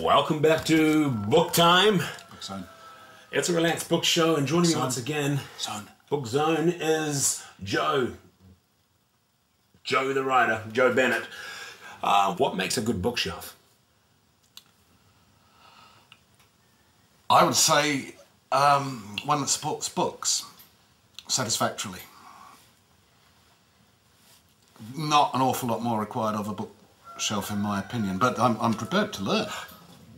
Welcome back to Book Time. Book Zone. It's a relaxed book show, and joining me once again, Zone. Book Zone is Joe. Joe the writer, Joe Bennett. Uh, what makes a good bookshelf? I would say um, one that supports books satisfactorily. Not an awful lot more required of a bookshelf, in my opinion, but I'm, I'm prepared to learn.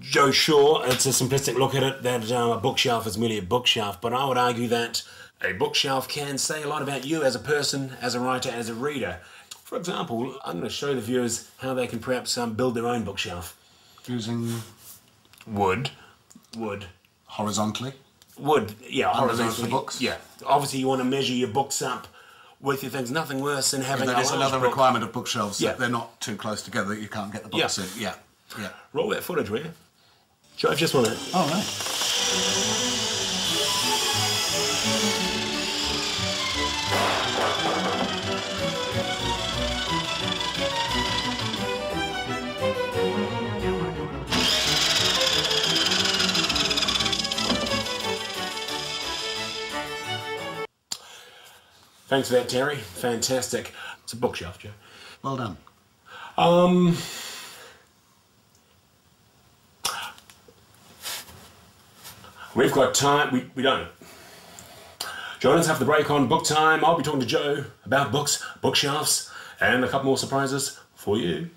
Joe Shaw, it's a simplistic look at it that uh, a bookshelf is merely a bookshelf, but I would argue that a bookshelf can say a lot about you as a person, as a writer, as a reader. For example, I'm going to show the viewers how they can perhaps um, build their own bookshelf. Using Wood. Wood. horizontally. Wood, yeah, horizontally. books? Yeah. Obviously, you want to measure your books up with your things. Nothing worse than having That a another book. requirement of bookshelves. Yeah. That they're not too close together that you can't get the books Yeah. in. Yeah. Yeah. Roll that footage, will you? Joe, just want to. All right. Thanks for that, Terry. Fantastic. It's a bookshelf, Joe. Well done. Um. We've got time. We, we don't. Join us after the break on Book Time. I'll be talking to Joe about books, bookshelves, and a couple more surprises for you.